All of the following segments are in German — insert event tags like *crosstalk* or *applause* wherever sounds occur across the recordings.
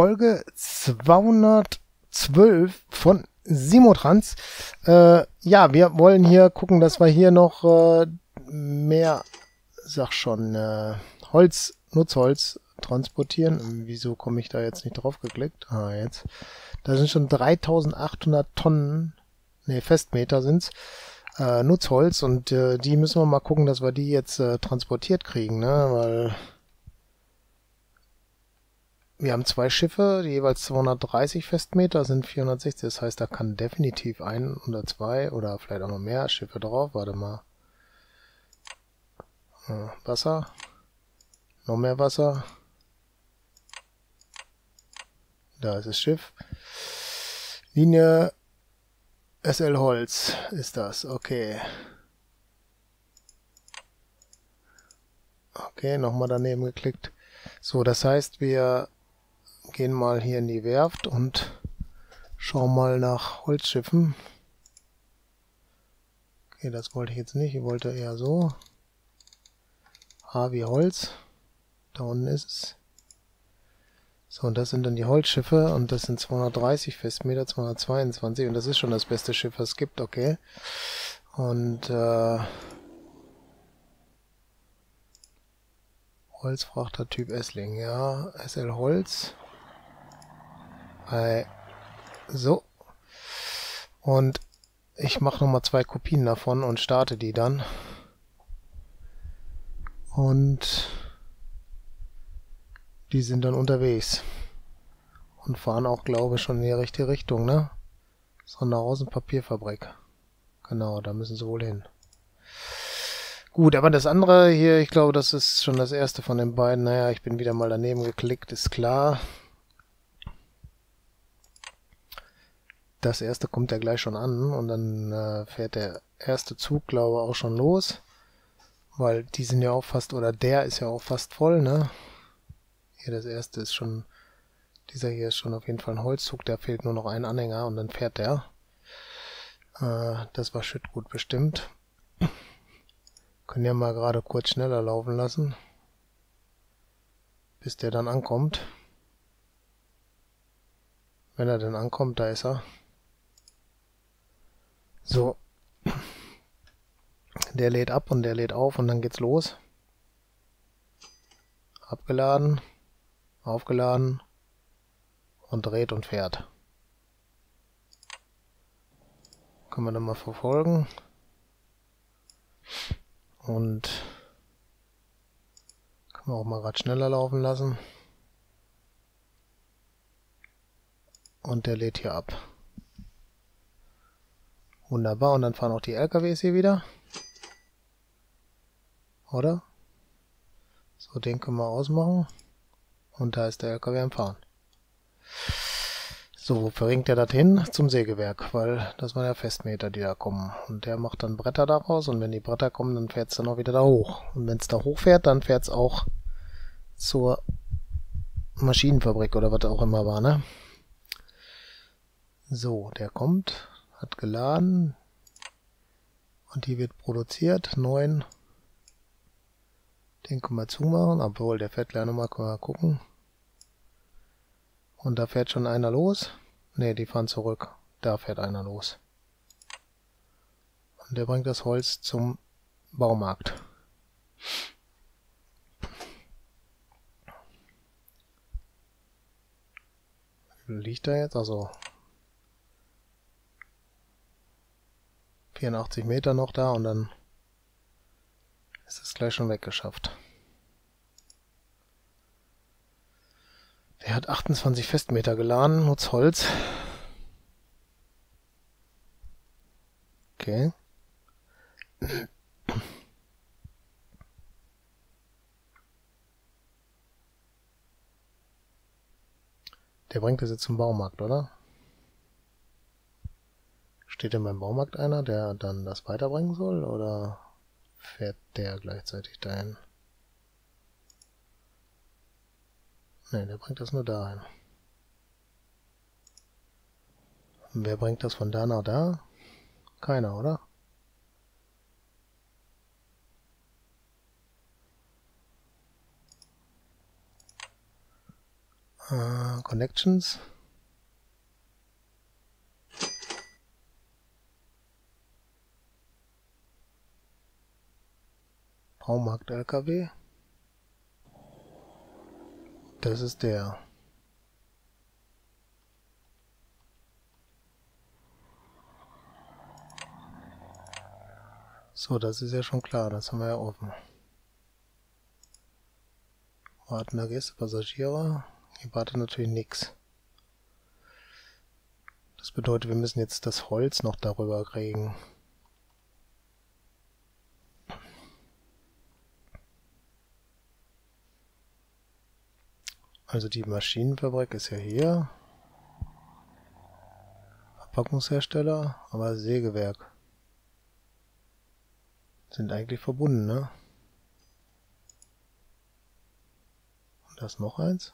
Folge 212 von Simotrans. Äh, ja, wir wollen hier gucken, dass wir hier noch äh, mehr, sag schon, äh, Holz, Nutzholz transportieren. Wieso komme ich da jetzt nicht drauf geklickt? Ah, jetzt. Da sind schon 3800 Tonnen, nee, Festmeter sind's, äh, Nutzholz und äh, die müssen wir mal gucken, dass wir die jetzt äh, transportiert kriegen, ne, weil wir haben zwei Schiffe, die jeweils 230 Festmeter sind 460, das heißt, da kann definitiv ein oder zwei oder vielleicht auch noch mehr Schiffe drauf, warte mal. Äh, Wasser, noch mehr Wasser, da ist das Schiff. Linie SL Holz ist das. Okay. Okay, nochmal daneben geklickt. So, das heißt, wir gehen mal hier in die Werft und schauen mal nach Holzschiffen. Okay, das wollte ich jetzt nicht. Ich wollte eher so. H wie Holz. Da unten ist es. So, und das sind dann die Holzschiffe und das sind 230 Festmeter, 222 und das ist schon das beste Schiff, was es gibt, okay. Und äh, Holzfrachter Typ Essling, ja, SL Holz. Äh, so. Und ich mache nochmal zwei Kopien davon und starte die dann. Und die sind dann unterwegs. Und fahren auch, glaube ich, schon in die richtige Richtung, ne? Sonderhausen Papierfabrik. Genau, da müssen sie wohl hin. Gut, aber das andere hier, ich glaube, das ist schon das erste von den beiden. Naja, ich bin wieder mal daneben geklickt, ist klar. Das erste kommt ja gleich schon an und dann äh, fährt der erste Zug, glaube ich, auch schon los. Weil die sind ja auch fast, oder der ist ja auch fast voll, ne? Hier das erste ist schon, dieser hier ist schon auf jeden Fall ein Holzzug, da fehlt nur noch ein Anhänger und dann fährt der. Äh, das war Schüttgut bestimmt. *clears throat* Können ja mal gerade kurz schneller laufen lassen. Bis der dann ankommt. Wenn er dann ankommt, da ist er. So. Der lädt ab und der lädt auf und dann geht's los. Abgeladen aufgeladen und dreht und fährt. Können wir dann mal verfolgen. Und kann man auch mal gerade schneller laufen lassen. Und der lädt hier ab. Wunderbar. Und dann fahren auch die LKWs hier wieder. Oder? So, den können wir ausmachen. Und da ist der LKW am Fahren. So, wo verringt er das hin? Zum Sägewerk, weil das waren ja Festmeter, die da kommen. Und der macht dann Bretter daraus und wenn die Bretter kommen, dann fährt es dann auch wieder da hoch. Und wenn es da hochfährt, dann fährt es auch zur Maschinenfabrik oder was auch immer war, ne? So, der kommt, hat geladen und die wird produziert. Neun. Den können wir zumachen, obwohl der fährt gleich nochmal, können wir gucken. Und da fährt schon einer los. Ne, die fahren zurück. Da fährt einer los. Und der bringt das Holz zum Baumarkt. Wie liegt da jetzt? Also 84 Meter noch da und dann ist es gleich schon weggeschafft. Der hat 28 Festmeter geladen, nutzt Holz. Okay. Der bringt das jetzt zum Baumarkt, oder? Steht denn beim Baumarkt einer, der dann das weiterbringen soll, oder fährt der gleichzeitig dahin? Ne, der bringt das nur dahin. Und wer bringt das von da nach da? Keiner, oder? Äh, Connections. Baumarkt LKW. Das ist der. So, das ist ja schon klar, das haben wir ja offen. Wartender Gäste, Passagiere. Hier wartet natürlich nichts. Das bedeutet, wir müssen jetzt das Holz noch darüber kriegen. Also die Maschinenfabrik ist ja hier. Verpackungshersteller, aber Sägewerk sind eigentlich verbunden, ne? Und das noch eins?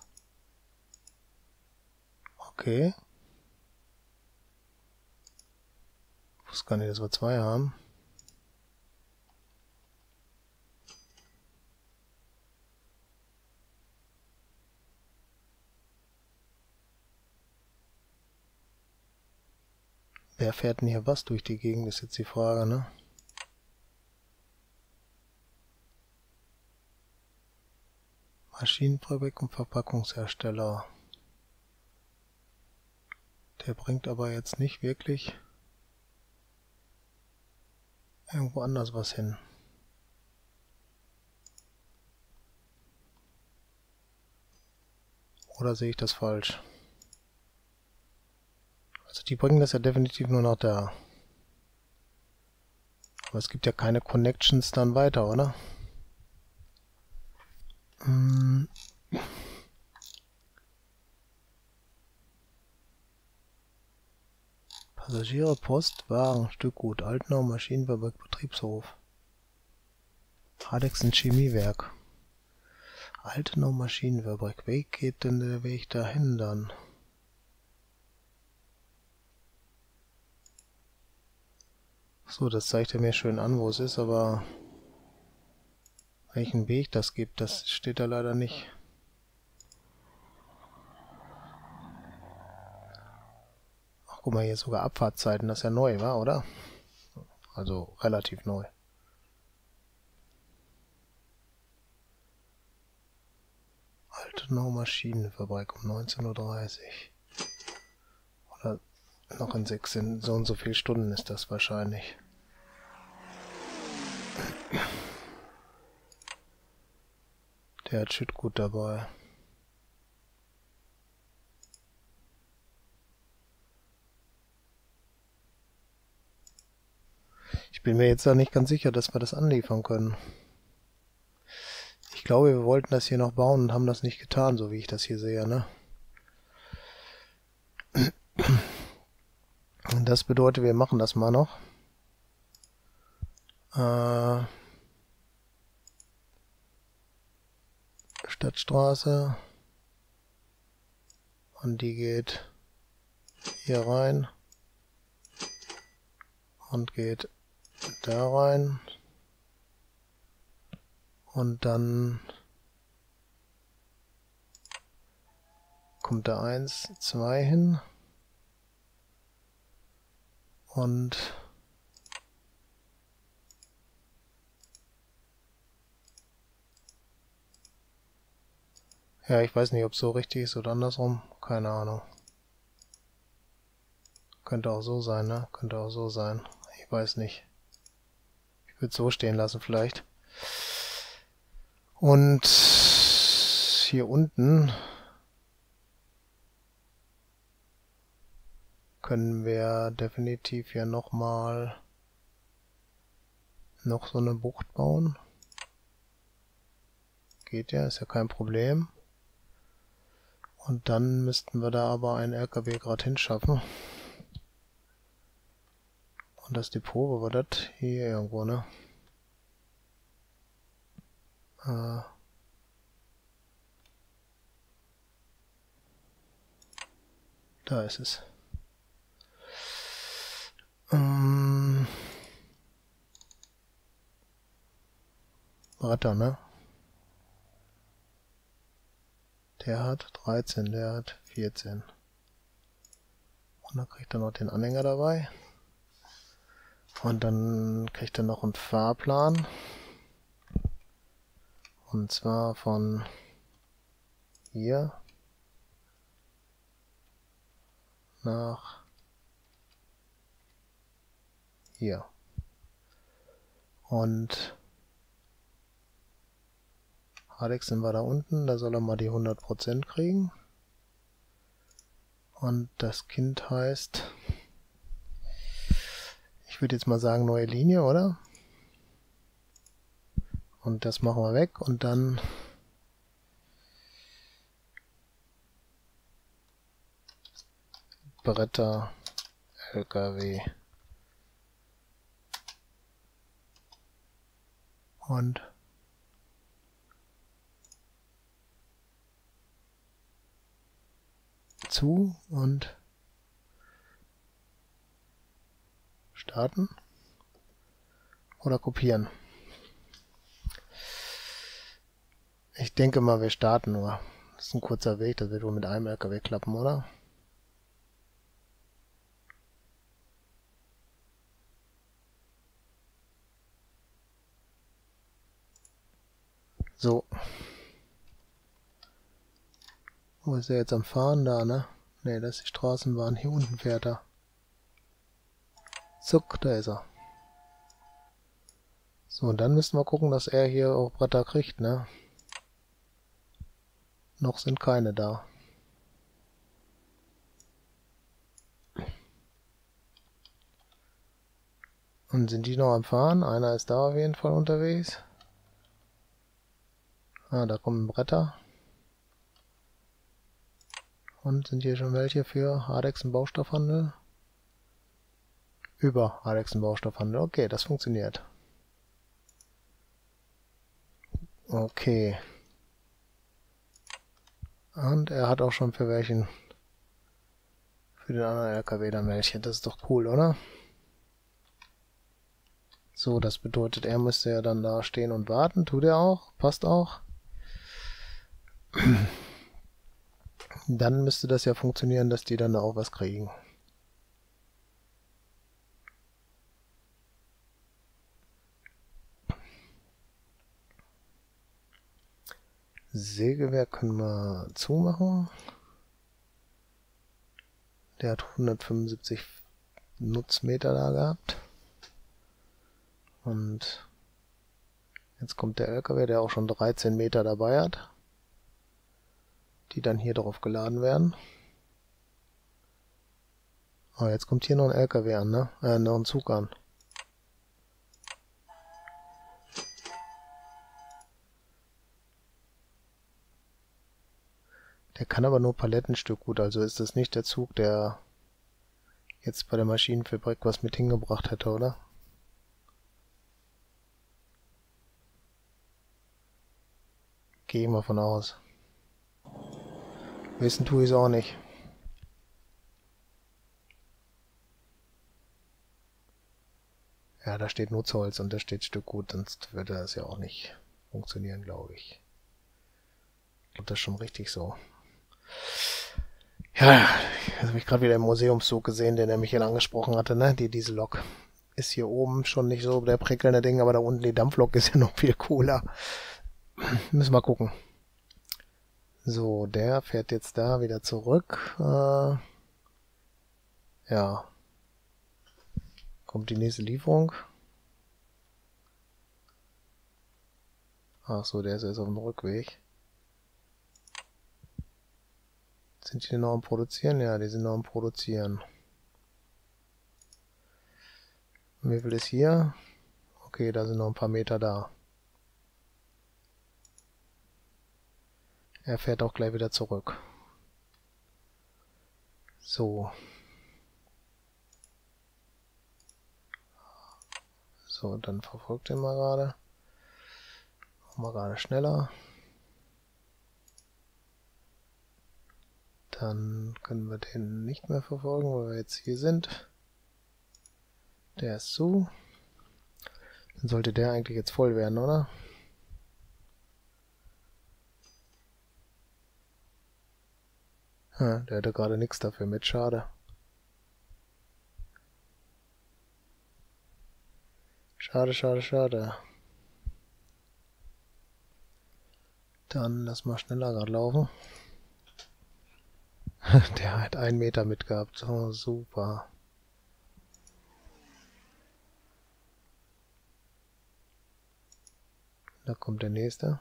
Okay. Ich wusste gar nicht, dass wir zwei haben. Wer fährt denn hier was durch die Gegend, ist jetzt die Frage, ne? Maschinenfabrik und Verpackungshersteller. Der bringt aber jetzt nicht wirklich irgendwo anders was hin. Oder sehe ich das falsch? Also die bringen das ja definitiv nur noch da. Aber es gibt ja keine Connections dann weiter, oder? Hm. Passagiere, Post, Waren, Stückgut, Altenau, Maschinenfabrik, Betriebshof. Hadexen Chemiewerk. Altenau Maschinenfabrik. Weg geht denn der Weg dahin dann? So, das zeigt er mir schön an, wo es ist, aber welchen Weg das gibt, das steht da leider nicht. Ach, guck mal, hier sogar Abfahrtzeiten, das ist ja neu, war, oder? Also relativ neu. Altenau Maschinenfabrik um 19.30 Uhr. Noch in sechs, in so und so viel Stunden ist das wahrscheinlich. Der hat Schüttgut dabei. Ich bin mir jetzt da nicht ganz sicher, dass wir das anliefern können. Ich glaube, wir wollten das hier noch bauen und haben das nicht getan, so wie ich das hier sehe, ne? Das bedeutet, wir machen das mal noch. Äh Stadtstraße. Und die geht hier rein. Und geht da rein. Und dann kommt da 1, 2 hin. Und Ja, ich weiß nicht, ob es so richtig ist oder andersrum. Keine Ahnung. Könnte auch so sein, ne? Könnte auch so sein. Ich weiß nicht. Ich würde so stehen lassen vielleicht. Und hier unten können wir definitiv ja nochmal noch so eine Bucht bauen. Geht ja, ist ja kein Problem. Und dann müssten wir da aber einen LKW gerade hinschaffen. Und das Depot, wo war das? Hier irgendwo, ne? Äh da ist es. Ähm Ratter, ne? Der hat 13, der hat 14. Und dann kriegt er noch den Anhänger dabei. Und dann kriegt er noch einen Fahrplan. Und zwar von hier nach hier. Und Alex sind wir da unten, da soll er mal die 100% kriegen. Und das Kind heißt, ich würde jetzt mal sagen neue Linie, oder? Und das machen wir weg und dann Bretter, LKW und zu und starten oder kopieren. Ich denke mal, wir starten nur. Das ist ein kurzer Weg, das wird wohl mit einem LKW klappen, oder? So. Wo ist er jetzt am Fahren da, ne? Ne, das ist die Straßenbahn. Hier unten fährt er. Zuck, da ist er. So, und dann müssen wir gucken, dass er hier auch Bretter kriegt, ne? Noch sind keine da. Und sind die noch am Fahren? Einer ist da auf jeden Fall unterwegs. Ah, da kommen Bretter. Und sind hier schon welche für Hardexen Baustoffhandel? Über Hardexen Baustoffhandel. Okay, das funktioniert. Okay. Und er hat auch schon für welchen für den anderen LKW dann welche. Das ist doch cool, oder? So, das bedeutet, er müsste ja dann da stehen und warten. Tut er auch. Passt auch. Dann müsste das ja funktionieren, dass die dann auch was kriegen. Sägewerk können wir zumachen. Der hat 175 Nutzmeter da gehabt. Und jetzt kommt der LKW, der auch schon 13 Meter dabei hat die dann hier drauf geladen werden. Aber jetzt kommt hier noch ein LKW an, ne? Äh, noch ein Zug an. Der kann aber nur Palettenstück gut, also ist das nicht der Zug, der jetzt bei der Maschinenfabrik was mit hingebracht hätte, oder? Gehe ich mal von aus. Wissen tue ich es auch nicht. Ja, da steht Nutzholz und da steht Stückgut, sonst würde das ja auch nicht funktionieren, glaube ich. Ich glaube, das ist schon richtig so. Ja, jetzt habe ich gerade wieder im Museumszug gesehen, den er mich hier angesprochen hatte, ne? Die Diesellok. Ist hier oben schon nicht so der prickelnde Ding, aber da unten die Dampflok ist ja noch viel cooler. Müssen wir gucken. So, der fährt jetzt da wieder zurück. Äh, ja. Kommt die nächste Lieferung. Ach so, der ist jetzt auf dem Rückweg. Sind die noch am Produzieren? Ja, die sind noch am Produzieren. Wie viel ist hier? Okay, da sind noch ein paar Meter da. Er fährt auch gleich wieder zurück. So. So, dann verfolgt er mal gerade. Mal gerade schneller. Dann können wir den nicht mehr verfolgen, weil wir jetzt hier sind. Der ist zu. Dann sollte der eigentlich jetzt voll werden, oder? Der hatte gerade nichts dafür mit, schade. Schade, schade, schade. Dann lass mal schneller gerade laufen. *laughs* Der hat einen Meter mitgehabt. Oh, super. Da kommt der nächste.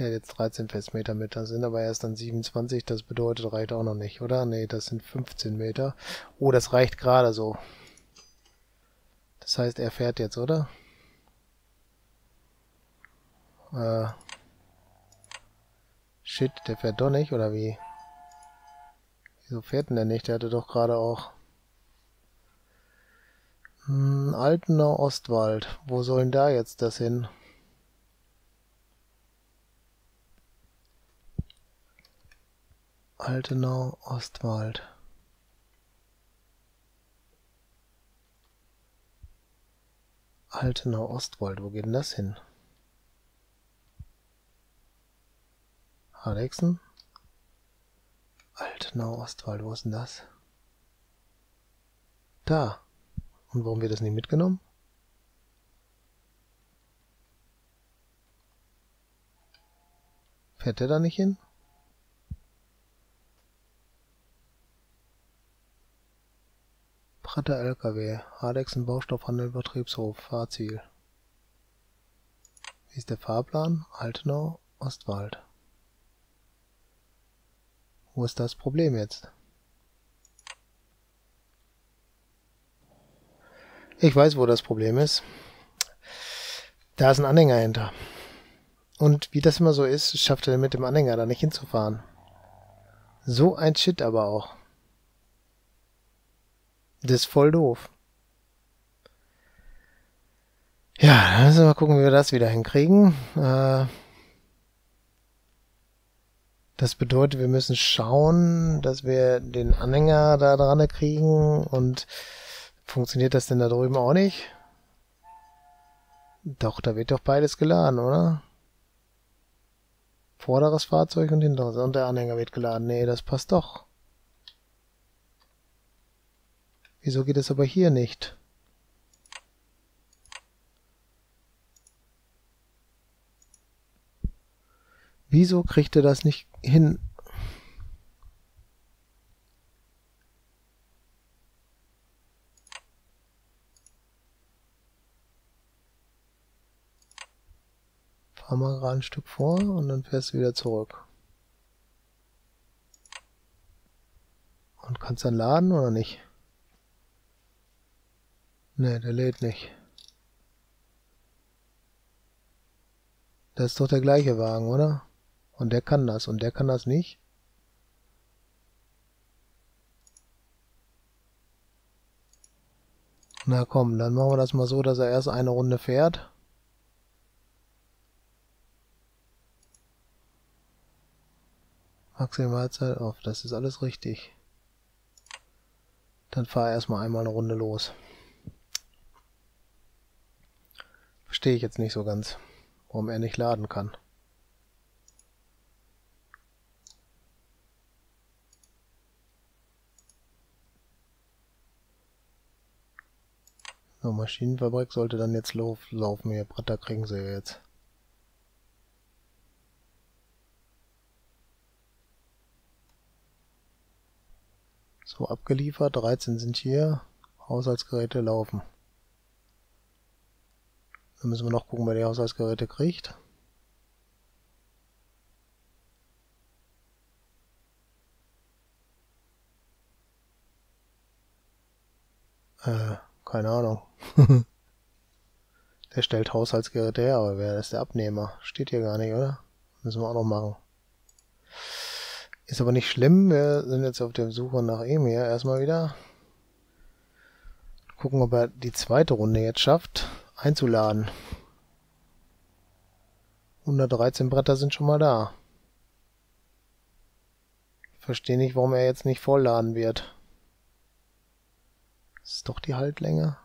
Der hat jetzt 13 Festmeter mit. Da sind aber erst dann 27. Das bedeutet, reicht auch noch nicht, oder? Nee, das sind 15 Meter. Oh, das reicht gerade so. Das heißt, er fährt jetzt, oder? Äh. Shit, der fährt doch nicht, oder wie? Wieso fährt denn der nicht? Der hatte doch gerade auch... Hm, Altener Ostwald. Wo soll denn da jetzt das hin? Altenau Ostwald. Altenau Ostwald, wo geht denn das hin? Alexen? Altenau Ostwald, wo ist denn das? Da. Und warum wird das nicht mitgenommen? Fährt der da nicht hin? Pratter LKW, Hardexen Baustoffhandel Betriebshof, Fahrziel. Wie ist der Fahrplan? Altenau, Ostwald. Wo ist das Problem jetzt? Ich weiß, wo das Problem ist. Da ist ein Anhänger hinter. Und wie das immer so ist, schafft er mit dem Anhänger da nicht hinzufahren. So ein Shit aber auch. Das ist voll doof. Ja, dann müssen wir mal gucken, wie wir das wieder hinkriegen. Äh, das bedeutet, wir müssen schauen, dass wir den Anhänger da dran kriegen und Funktioniert das denn da drüben auch nicht? Doch, da wird doch beides geladen, oder? Vorderes Fahrzeug und hinteres. Und der Anhänger wird geladen. Nee, das passt doch. Wieso geht es aber hier nicht? Wieso kriegt er das nicht hin? Fahr mal gerade ein Stück vor und dann fährst du wieder zurück. Und kannst dann laden oder nicht? Ne, der lädt nicht. Das ist doch der gleiche Wagen, oder? Und der kann das und der kann das nicht? Na komm, dann machen wir das mal so, dass er erst eine Runde fährt. Maximalzeit auf. Das ist alles richtig. Dann fahr erstmal einmal eine Runde los. Verstehe ich jetzt nicht so ganz, warum er nicht laden kann. So, Maschinenfabrik sollte dann jetzt laufen. Hier, Bretter kriegen sie jetzt. So, abgeliefert. 13 sind hier. Haushaltsgeräte laufen. Dann müssen wir noch gucken, wer die Haushaltsgeräte kriegt. Äh, keine Ahnung. *laughs* der stellt Haushaltsgeräte her, aber wer ist der Abnehmer? Steht hier gar nicht, oder? Müssen wir auch noch machen. Ist aber nicht schlimm. Wir sind jetzt auf der Suche nach Emir erstmal wieder. Gucken, ob er die zweite Runde jetzt schafft, einzuladen. 113 Bretter sind schon mal da. Verstehe nicht, warum er jetzt nicht vollladen wird. Das ist doch die Haltlänge.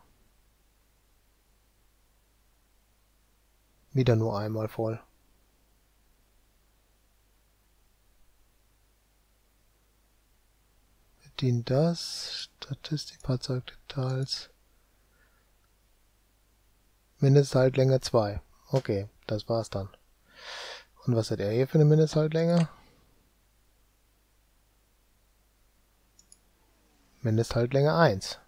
Wieder nur einmal voll. dient das? Statistik, Fahrzeugdetails. Mindesthaltlänge 2. Okay, das war's dann. Und was hat er hier für eine Mindesthaltlänge? Mindesthaltlänge 1.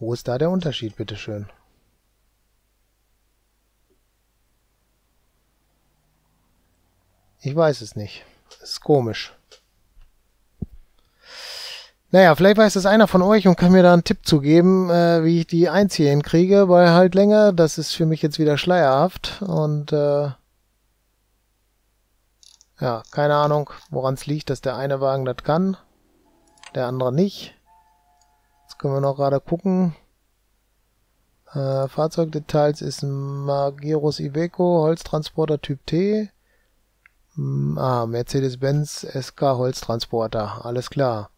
Wo ist da der Unterschied, bitteschön? Ich weiß es nicht. Ist komisch. Naja, vielleicht weiß das einer von euch und kann mir da einen Tipp zu geben, äh, wie ich die 1 hier hinkriege bei Haltlänge. Das ist für mich jetzt wieder schleierhaft und äh, ja, keine Ahnung, woran es liegt, dass der eine Wagen das kann, der andere nicht. Jetzt können wir noch gerade gucken. Äh, Fahrzeugdetails ist Magirus Iveco, Holztransporter Typ T. Hm, ah, Mercedes-Benz SK Holztransporter, alles klar.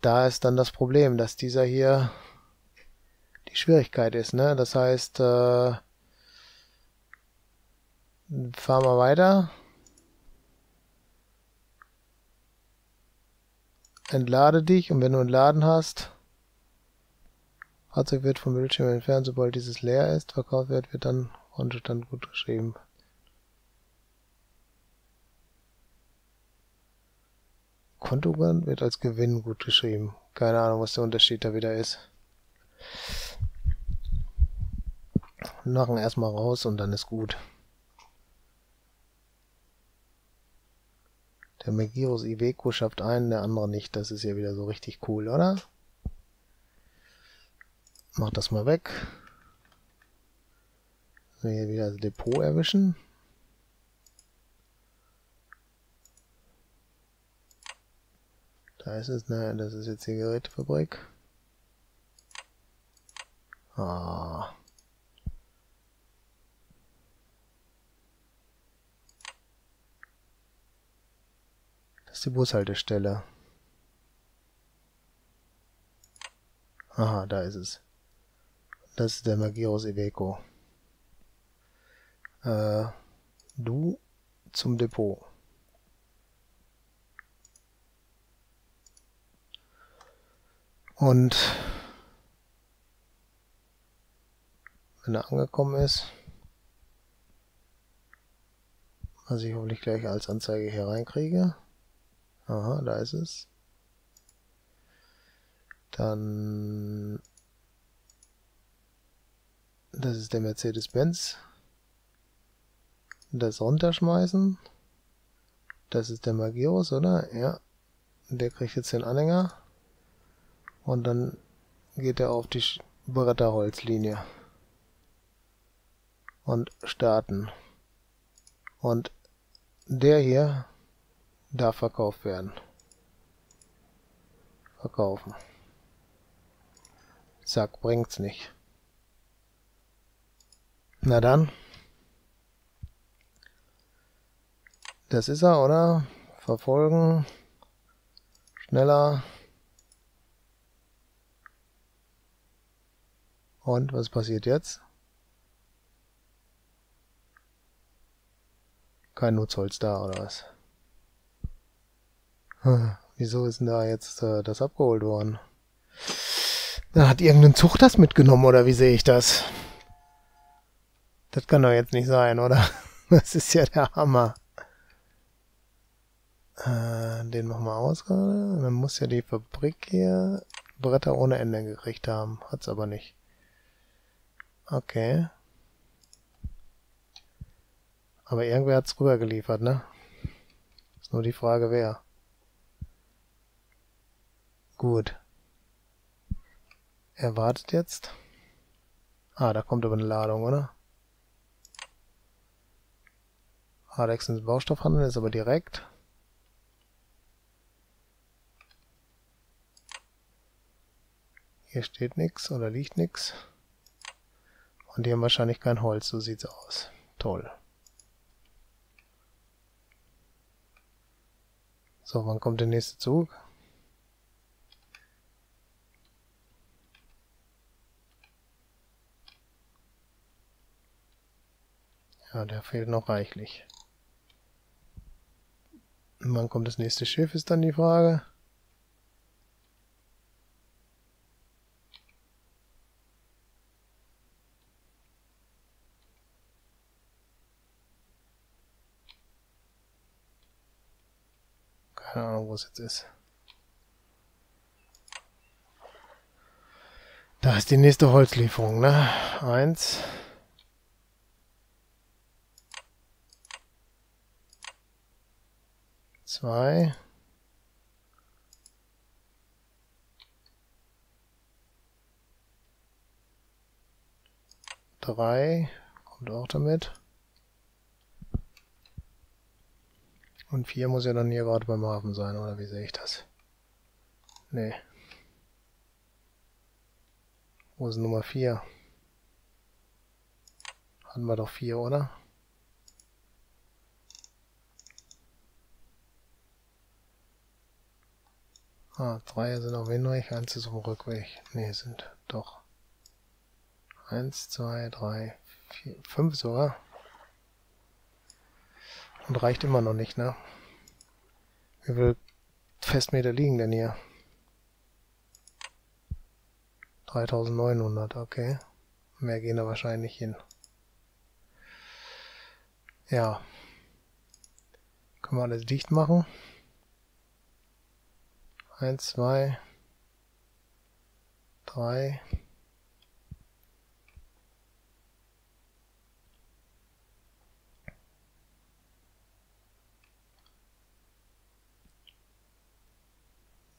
Da ist dann das Problem, dass dieser hier die Schwierigkeit ist, ne? Das heißt, äh, fahren wir weiter. Entlade dich und wenn du entladen hast, Fahrzeug wird vom Bildschirm entfernt, sobald dieses leer ist. Verkauft wird, wird dann Kontostand gut geschrieben. Kontostand wird als Gewinn gut geschrieben. Keine Ahnung, was der Unterschied da wieder ist. Machen erstmal raus und dann ist gut. Der Megirus Iveco schafft einen, der andere nicht. Das ist ja wieder so richtig cool, oder? Mach das mal weg. Hier wieder das Depot erwischen. Ist es, ne, das ist jetzt die Gerätefabrik. Ah. Das ist die Bushaltestelle. Aha, da ist es. Das ist der Magirus Iveco. Äh, du zum Depot. Und wenn er angekommen ist, was ich hoffentlich gleich als Anzeige hier reinkriege. Aha, da ist es. Dann das ist der Mercedes-Benz. Das runterschmeißen. Das ist der Magirus, oder? Ja. Der kriegt jetzt den Anhänger. Und dann geht er auf die Bretterholzlinie. Und starten. Und der hier darf verkauft werden. Verkaufen. Zack, bringt's nicht. Na dann. Das ist er, oder? Verfolgen. Schneller. Und was passiert jetzt? Kein Nutzholz da, oder was? Hm, wieso ist denn da jetzt äh, das abgeholt worden? Da hat irgendein Zug das mitgenommen, oder wie sehe ich das? Das kann doch jetzt nicht sein, oder? *laughs* Das ist ja der Hammer. Äh, den machen wir aus gerade. Dann muss ja die Fabrik hier Bretter ohne Ende gekriegt haben. Hat's aber nicht. Okay. Aber irgendwer hat's rüber geliefert, ne? Ist nur die Frage, wer. Gut. Er wartet jetzt. Ah, da kommt aber eine Ladung, oder? Alex ins Baustoffhandel ist aber direkt. Hier steht nichts oder liegt nichts. Und die haben wahrscheinlich kein Holz, so sieht's aus. Toll. So, wann kommt der nächste Zug? Ja, der fehlt noch reichlich. Wann kommt das nächste Schiff, ist dann die Frage. Keine Ahnung, wo es jetzt ist. Da ist die nächste Holzlieferung, ne? Eins. Zwei. Drei. Kommt auch damit. Und vier muss ja dann hier gerade beim Hafen sein, oder wie sehe ich das? Nee. Wo ist Nummer 4? Hatten wir doch 4, oder? Ah, drei sind auf Hinweg, eins ist auf dem Rückweg. Ne, sind doch. Eins, zwei, drei, vier, fünf sogar. Und reicht immer noch nicht, ne? Wie viel Festmeter liegen denn hier? 3900, okay. Mehr gehen da wahrscheinlich hin. Ja. Können wir alles dicht machen. Eins, zwei, drei.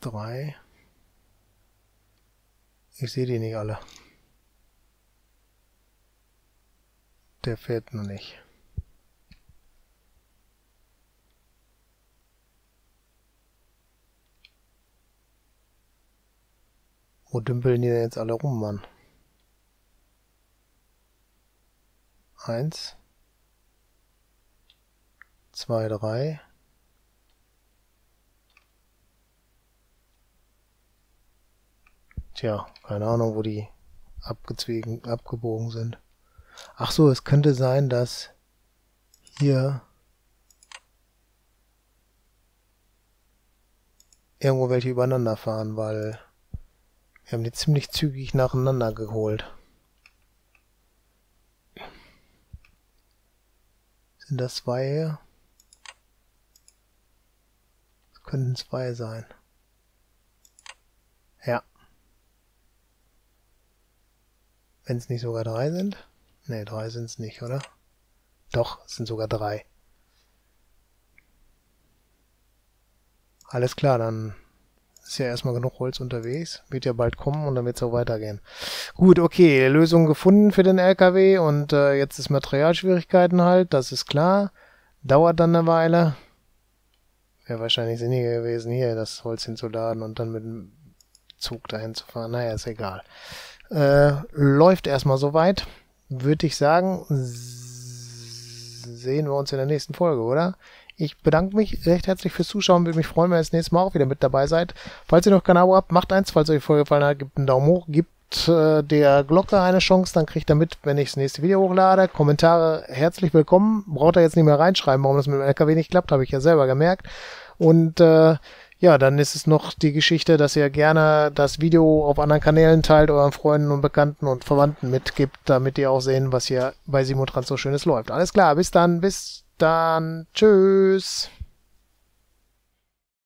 Drei. Ich sehe die nicht alle. Der fährt noch nicht. Wo dümpeln die denn jetzt alle rum, Mann? Eins. Zwei, drei. Tja, keine Ahnung, wo die abgezwiegen, abgebogen sind. Ach so, es könnte sein, dass hier irgendwo welche übereinander fahren, weil wir haben die ziemlich zügig nacheinander geholt. Sind das zwei? Das könnten zwei sein. Ja. Wenn es nicht sogar drei sind? Ne, drei sind es nicht, oder? Doch, es sind sogar drei. Alles klar, dann ist ja erstmal genug Holz unterwegs. Wird ja bald kommen und dann wird es auch weitergehen. Gut, okay, Lösung gefunden für den LKW und äh, jetzt ist Materialschwierigkeiten halt, das ist klar. Dauert dann eine Weile. Wäre wahrscheinlich sinniger gewesen, hier das Holz hinzuladen und dann mit dem Zug dahin zu fahren. Naja, ist egal. Äh, läuft erstmal soweit. Würde ich sagen, sehen wir uns in der nächsten Folge, oder? Ich bedanke mich recht herzlich fürs Zuschauen. Würde mich freuen, wenn ihr das nächste Mal auch wieder mit dabei seid. Falls ihr noch kein Abo habt, macht eins. Falls euch die Folge gefallen hat, gebt einen Daumen hoch. Gebt äh, der Glocke eine Chance, dann kriegt ihr mit, wenn ich das nächste Video hochlade. Kommentare herzlich willkommen. Braucht ihr jetzt nicht mehr reinschreiben, warum das mit dem LKW nicht klappt, habe ich ja selber gemerkt. Und äh, ja, dann ist es noch die Geschichte, dass ihr gerne das Video auf anderen Kanälen teilt, euren Freunden und Bekannten und Verwandten mitgibt, damit die auch sehen, was hier bei Simotrans so schönes läuft. Alles klar, bis dann, bis dann, tschüss.